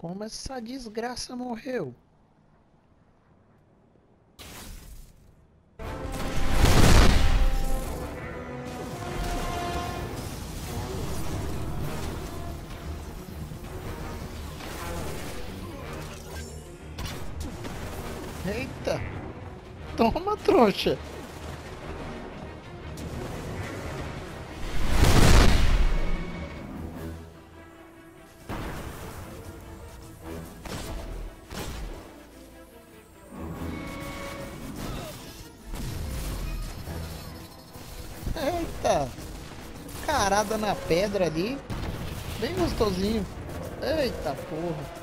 Como essa desgraça morreu? Eita! Toma, trouxa! Eita! Carada na pedra ali. Bem gostosinho. Eita porra.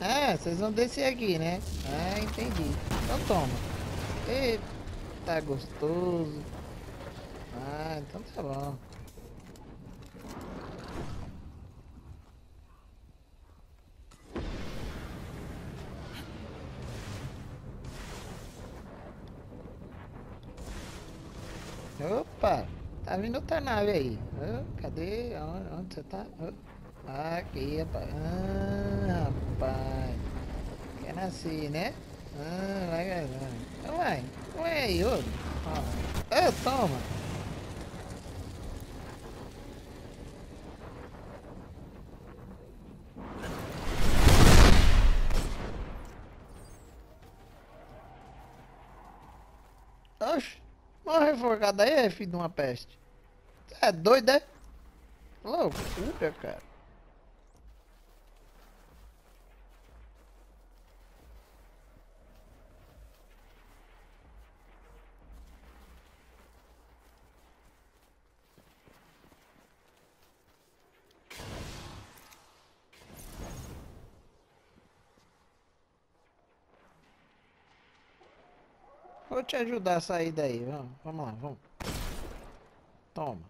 Ah, vocês vão descer aqui, né? Ah, entendi. Então toma. Eita, gostoso. Ah, então tá bom. Opa, tá vindo outra nave aí. Ah, cadê? Onde, você tá? Ah, aqui, rapaz. Ah, rapaz. Quer nascer, né? Ah, vai, vai, vai. Então vai. Vai aí, ô. Ah, toma. Morre enforcado aí, filho de uma peste. É doido, é? Loucura, cara. Vou te ajudar a sair daí, vamos, vamos lá, vamos. Toma.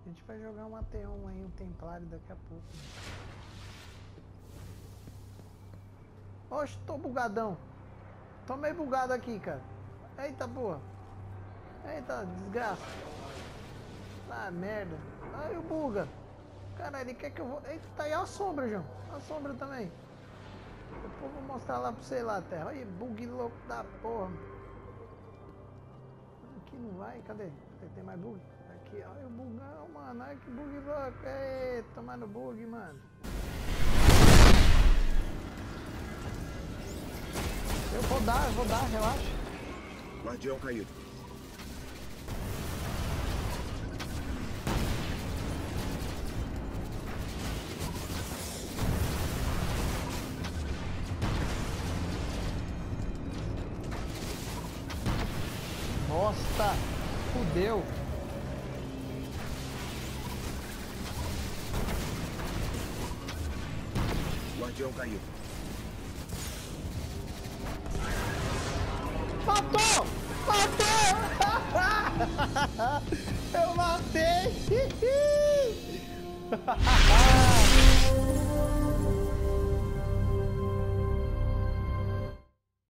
A gente vai jogar um Ateon aí, um Templário daqui a pouco. Oxe, tô bugadão. Tô meio bugado aqui, cara. Eita porra. Eita, desgraça. Ah, merda. Ai, o buga. Cara, ele quer que eu vou... Eita, tá aí a sombra, João. A sombra também. Depois vou mostrar lá pra você lá, Terra. Olha, bug louco da porra. Aqui não vai, cadê? Tem mais bug? Aqui, olha o bugão, mano. Olha que bug louco. Ei, tomando bug, mano. Eu vou dar, eu vou dar, relaxa. Guardião caído. Nossa, fudeu. Guardião caído. Matou! Matou! Eu matei!